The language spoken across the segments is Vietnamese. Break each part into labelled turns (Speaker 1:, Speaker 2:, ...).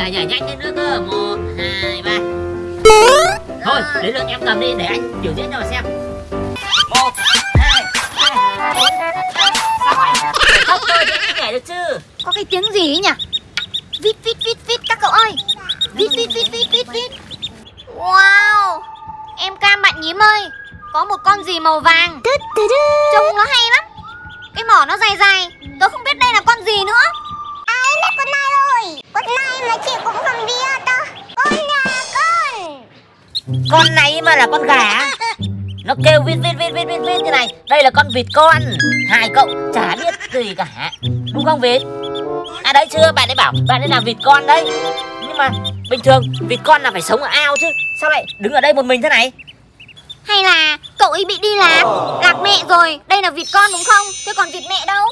Speaker 1: nhảy nhảy nhanh lên nữa cơ. Một hai ba. Thôi đến lượt em cầm đi để anh biểu diễn cho mà xem. Một hai ba. Bốn sao anh phải khóc thôi thì anh nhảy được chứ?
Speaker 2: Có cái tiếng gì ấy nhỉ? Vít vít vít vít các cậu ơi. Vít vít vít vít vít vít. Wow! Em cam bạn nhím ơi Có một con gì màu vàng? Trông nó hay lắm. Cái mỏ nó dài dài. Tớ không biết đây là con gì nữa
Speaker 3: Con này mà chị cũng không biết đâu Con nhà con!
Speaker 1: Con này mà là con gà nó kêu vít vít vít vít vít vít như này. Đây là con vịt con. Hai cậu chả biết gì cả. Đúng không vịt à đấy chưa. Bạn ấy bảo bạn ấy là vịt con đấy. Nhưng mà bình thường vịt con là phải sống ở ao chứ. Sao lại đứng ở đây một mình thế này?
Speaker 2: Hay là cậu ấy bị đi lạc Lạc mẹ rồi. Đây là vịt con đúng không? Thế còn vịt mẹ đâu?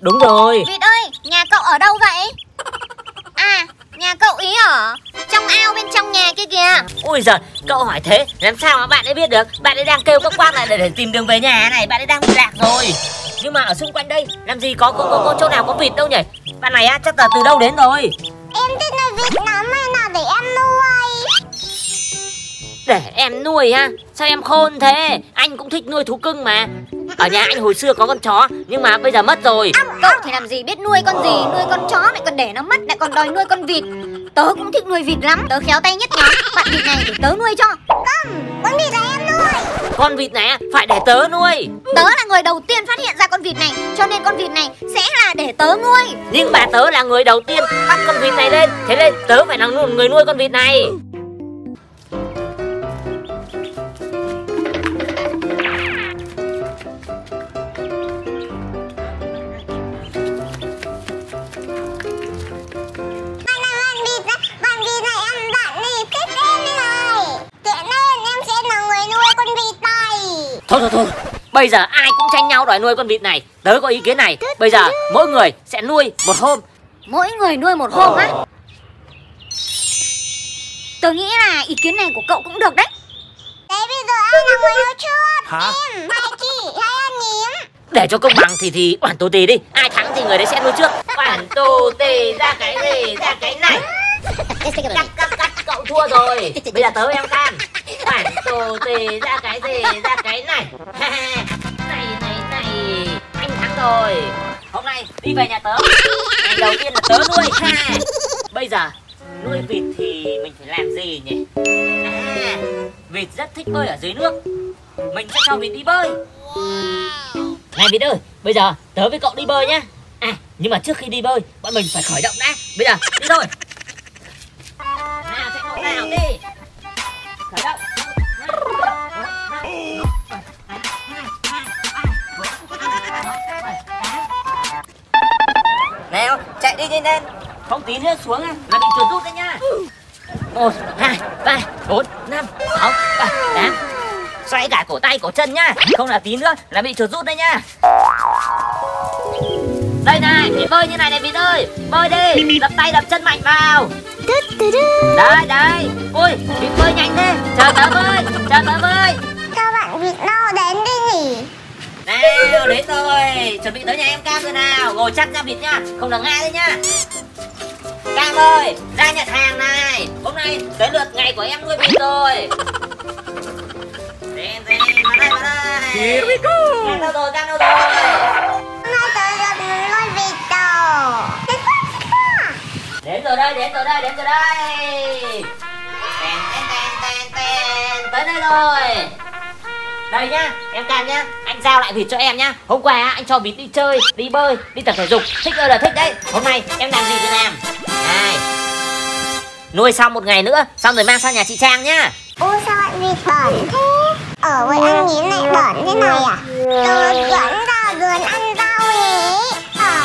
Speaker 1: Đúng rồi.
Speaker 2: Vịt ơi Nhà cậu ở đâu vậy À Nhà cậu ý ở Trong ao bên trong nhà kia kìa.
Speaker 1: Ui giời cậu hỏi thế làm sao mà bạn ấy biết được? Bạn ấy đang kêu các quan lại để, để tìm đường về nhà này bạn ấy đang bị lạc rồi. Nhưng mà ở xung quanh đây làm gì có có, có, có chỗ nào có vịt đâu nhỉ? Bạn này á chắc là từ đâu đến rồi?
Speaker 3: Em thích nuôi vịt lắm hay nào để em nuôi.
Speaker 1: Để em nuôi ha Sao em khôn thế? Anh cũng thích nuôi thú cưng mà Ở nhà anh hồi xưa có con chó Nhưng mà bây giờ mất rồi.
Speaker 2: Cậu thì làm gì biết nuôi con gì? Nuôi con chó lại còn để nó mất Lại còn đòi nuôi con vịt. Tớ cũng thích nuôi vịt lắm. Tớ khéo tay nhất nhóm. Bạn vịt này để tớ nuôi cho.
Speaker 3: Con vịt là em nuôi.
Speaker 1: Con vịt này phải để tớ nuôi.
Speaker 2: Tớ là người đầu tiên phát hiện ra con vịt này Cho nên con vịt này sẽ là để tớ nuôi.
Speaker 1: Nhưng bà tớ là người đầu tiên bắt con vịt này lên. Thế nên tớ phải là người nuôi con vịt này Thôi thôi Bây giờ ai cũng tranh nhau đòi nuôi con vịt này. Tớ có ý kiến này. Bây giờ mỗi người sẽ nuôi một hôm.
Speaker 2: Mỗi người nuôi một hôm á? Tớ nghĩ là ý kiến này của cậu cũng được đấy.
Speaker 3: Thế bây giờ ai là người nuôi trước
Speaker 4: Hả?
Speaker 3: Em hay chị hay anh nhím
Speaker 1: Để cho công bằng thì thì oản tù tì đi. Ai thắng thì người đấy sẽ nuôi trước. Oản tù tì ra cái gì ra cái này. Cắt cắt cắt cậu thua rồi. Bây giờ tớ em can Oản tù gì ra cái gì ra cái này. Này này này. Anh thắng rồi. Hôm nay đi về nhà tớ. Ngày đầu tiên là tớ nuôi ha Bây giờ nuôi vịt thì mình phải làm gì nhỉ? À Vịt rất thích bơi ở dưới nước. Mình sẽ cho vịt đi bơi. Này Vịt ơi, bây giờ tớ với cậu đi bơi nhá. À, nhưng mà trước khi đi bơi, bọn mình phải khởi động đã. Bây giờ, đi thôi. Nào, chạy bộ nào đi. Khởi động. Nào, chạy đi nhanh lên. Không tí nữa xuống là bị chuột rút đấy nhá. Một hai ba bốn năm sáu bảy tám. Xoay cả cổ tay cổ chân nhá. Không là tí nữa là bị chuột rút đấy nhá. Đây này phải bơi như này này vịt ơi. Bơi đi đập tay đập chân mạnh vào. Đây đây. Ui vịt bơi nhanh thế. Chờ tớ bơi chờ tớ bơi
Speaker 3: Sao bạn vịt nào đến đi nhỉ
Speaker 1: nào đến rồi chuẩn bị tới nhà em cam rồi nào. Ngồi chắc nha vịt nhá không là ngã đấy nhá cam ơi ra nhận hàng này. Hôm nay tới lượt ngày của em nuôi vịt rồi. Rèn rèn vào đây vào đây.
Speaker 4: Here we go.
Speaker 1: Cam đâu rồi? Cam đâu rồi?
Speaker 3: Hôm nay tớ được nuôi vịt quá
Speaker 1: đến rồi đây đến rồi đây đến rồi đây. Tèn tèn tèn tèn tèn tới đây rồi. Đây nhá em cam nhá giao lại vịt cho em nhá. Hôm qua anh cho vịt đi chơi, đi bơi, đi tập thể dục. Thích ơi là thích đấy. Hôm nay em làm gì thì làm. Này. Nuôi xong một ngày nữa, xong rồi mang sang nhà chị trang nhá.
Speaker 3: Ôi, sao lại vịt bẩn thế? Ở với anh nhím lại bẩn thế này à? Từ dẫn ra vườn ăn rau ý à.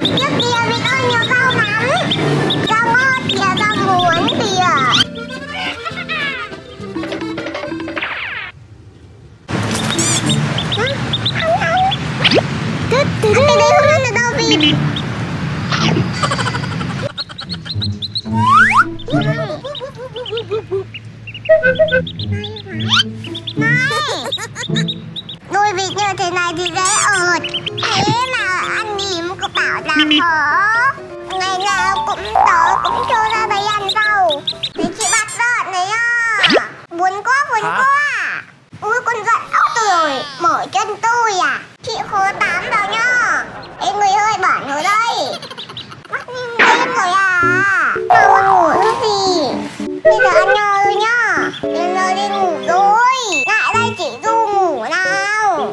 Speaker 3: Trước kia vịt ơi nhiều rau lắm. nuôi vịt như thế này thì dễ ợt. Thế mà ăn nhím cứ bảo là khó. Ngày nào cũng tớ cũng cho ra đây ăn rau. Thế chị bắt giận đấy à Buồn quá buồn
Speaker 4: Hả?
Speaker 3: quá. Ui con giận ốc rồi. Mở chân tôi à. Chị khó tắm vào nhá Ê người ơi bẩn rồi đây. Mắt nhìn đêm rồi à? Mà còn ngủ nữa gì? Bây giờ ăn nhờ rồi nhá. Lên giờ đi ngủ rồi. Lại đây chị Du ngủ nào.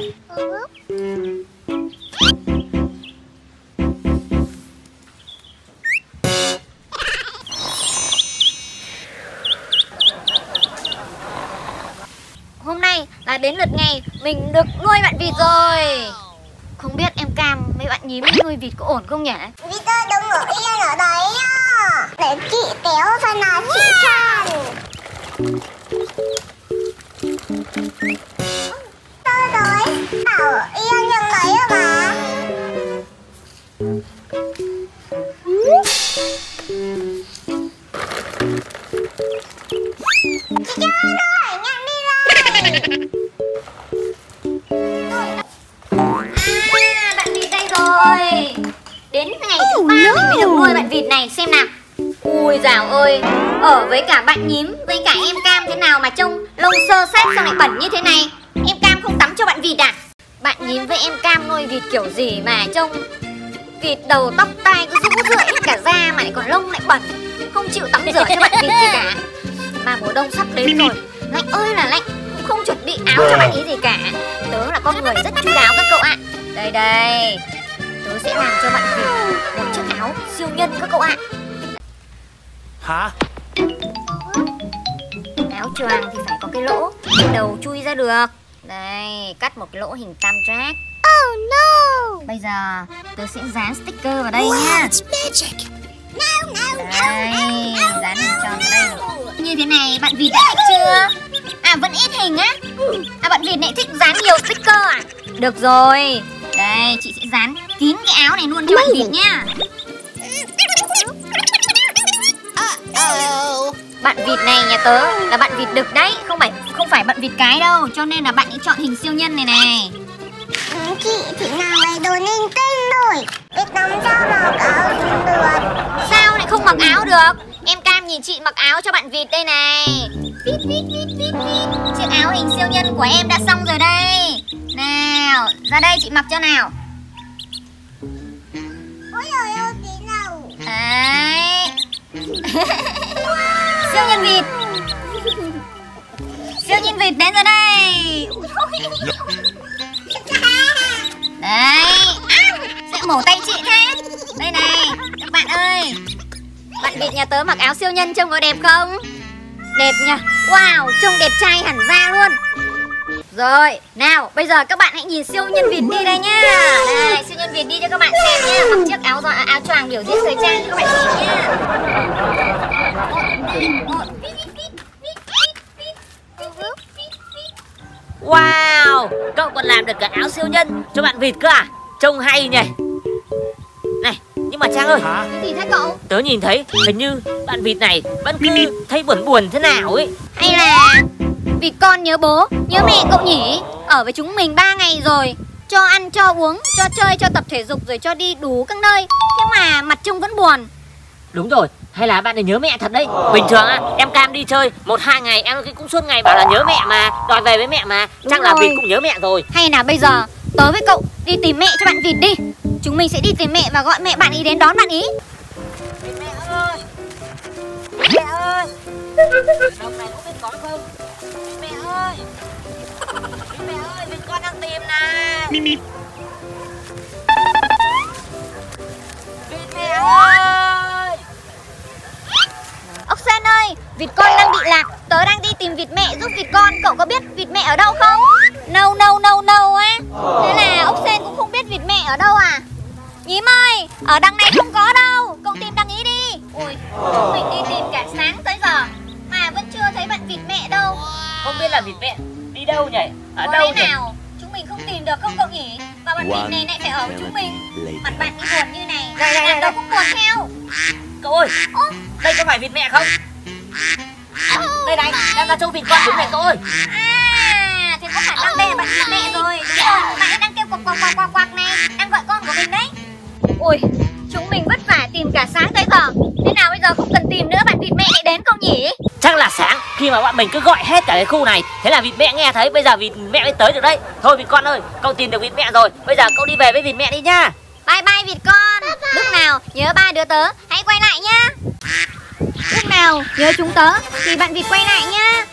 Speaker 2: Hôm nay là đến lượt ngày mình được nuôi bạn vịt rồi. Không biết Cam mấy bạn nhím nuôi vịt có ổn không nhỉ?
Speaker 3: Victor đừng ở yên ở đấy à Để chị kéo phần nào chị tràn Tôi rồi Bảo yên nhưng đấy à mà. Chị cho ơi, nhanh đi rồi
Speaker 2: thứ ba mình mới được nuôi bạn vịt này xem nào. Ui dào ơi Ở với cả bạn nhím với cả em Cam thế nào mà trông lông sơ sát xong lại bẩn như thế này. Em Cam không tắm cho bạn vịt à? Bạn nhím với em Cam nuôi vịt kiểu gì mà trông Vịt đầu tóc tai cứ rũ rượi hết cả da mà lại còn lông lại bẩn. Không chịu tắm rửa cho bạn vịt gì cả. Mà mùa đông sắp đến rồi. Lạnh ơi là lạnh Cũng không chuẩn bị áo cho bạn ý gì cả. Tớ là con người rất chu đáo các cậu ạ. Đây đây Tớ sẽ làm cho bạn vịt một chiếc áo siêu nhân các cậu ạ.
Speaker 4: Hả?
Speaker 2: Áo choàng thì phải có cái lỗ để đầu chui ra được. Đây, cắt một cái lỗ hình tam giác.
Speaker 3: Oh no!
Speaker 2: Bây giờ tớ sẽ dán sticker vào đây nha
Speaker 3: No no
Speaker 2: Đây, dán hình tròn vào đây. Như thế này bạn vịt đã thích chưa? À vẫn ít hình á. À bạn vịt lại thích dán nhiều sticker à? Được rồi Đây, chị sẽ dán kín cái áo này luôn cho bạn vịt nha. Bạn vịt này nhà tớ là bạn vịt đực đấy Không phải không phải bạn vịt cái đâu Cho nên là bạn ấy chọn hình siêu nhân này này.
Speaker 3: Ừ, Chị thì nào này đồ linh tinh rồi. Biết tắm cho mặc áo được.
Speaker 2: Sao lại không mặc áo được? Em Cam nhìn chị mặc áo cho bạn vịt đây này. Vít vít vít vít vít Chiếc áo hình siêu nhân của em đã xong rồi đây Nào ra đây chị mặc cho nào.
Speaker 3: Ôi trời ơi tí nào?
Speaker 2: Đấy. Siêu nhân vịt. Siêu nhân vịt đến rồi đây. Đấy. Sẽ mổ tay chị thế. Đây này Các bạn ơi. Bạn vịt nhà tớ mặc áo siêu nhân trông có đẹp không? Đẹp nhỉ Wow trông đẹp trai hẳn ra luôn rồi, nào, bây giờ các bạn hãy nhìn siêu nhân Việt đi đây nhá Đây, siêu nhân Việt đi cho các bạn xem nhá Mặc chiếc áo gió, áo choàng biểu diễn thời trang cho các bạn xem nhá
Speaker 1: Wow, cậu còn làm được cả áo siêu nhân cho bạn vịt cơ à? Trông hay nhỉ? Này, nhưng mà Trang ơi.
Speaker 2: Cái gì thế cậu?
Speaker 1: Tớ nhìn thấy hình như bạn vịt này vẫn cứ thấy buồn buồn thế nào ấy.
Speaker 2: Hay là Vịt con nhớ bố Nhớ mẹ cậu nhỉ. Ở với chúng mình 3 ngày rồi Cho ăn cho uống Cho chơi cho tập thể dục Rồi cho đi đủ các nơi. Thế mà mặt trông vẫn buồn.
Speaker 1: Đúng rồi hay là bạn ấy nhớ mẹ thật đấy. Bình thường á em Cam đi chơi một hai ngày em cũng suốt ngày bảo là nhớ mẹ mà Đòi về với mẹ mà.
Speaker 2: Đúng
Speaker 1: Chắc là vịt cũng nhớ mẹ rồi.
Speaker 2: Hay là bây giờ Tớ với cậu đi tìm mẹ cho bạn vịt đi. Chúng mình sẽ đi tìm mẹ và gọi mẹ bạn ý đến đón bạn ý.
Speaker 1: Mẹ ơi Mẹ ơi Đồng này có vịt con không? Mẹ ơi! Mẹ ơi vịt con đang tìm này!
Speaker 4: Mimi.
Speaker 1: Vịt mẹ ơi!
Speaker 2: Ốc sen ơi Vịt con đang bị lạc. Tớ đang đi tìm vịt mẹ giúp vịt con. Cậu có biết vịt mẹ ở đâu không? No no no no á. Thế là ốc sen cũng không biết vịt mẹ ở đâu à? Nhím ơi Ở đằng này
Speaker 1: là vịt mẹ đi đâu nhỉ? Ở
Speaker 2: Có
Speaker 1: đâu nhỉ?
Speaker 2: nào? Chúng mình không tìm được không cậu nhỉ? Và bạn vịt này lại phải ở với chúng mình. Mặt bạn đi buồn như này.
Speaker 1: Đây, đây,
Speaker 2: Làm
Speaker 1: đây,
Speaker 2: đâu
Speaker 1: đây.
Speaker 2: cũng buồn theo.
Speaker 1: Cậu ơi Đây có phải vịt mẹ không? Đây này Em là châu vịt con đúng này cậu ơi.
Speaker 2: À Thế có khả năng đây là bạn vịt mẹ rồi. Đúng rồi, bạn ấy đang kêu quạc quạc quạc quạc quạc này. Đang gọi con của mình đấy. Ôi, chúng mình vất vả tìm cả sáng tới giờ. Thế nào bây giờ không cần tìm nữa bạn vịt mẹ lại đến không nhỉ
Speaker 1: khi mà bọn mình cứ gọi hết cả cái khu này Thế là vịt mẹ nghe thấy bây giờ vịt mẹ mới tới được đấy. Thôi vịt con ơi cậu tìm được vịt mẹ rồi. Bây giờ cậu đi về với vịt mẹ đi nha.
Speaker 2: Bye bye vịt con. Lúc nào nhớ ba đứa tớ hãy quay lại nhá Lúc nào nhớ chúng tớ thì bạn vịt quay lại nhá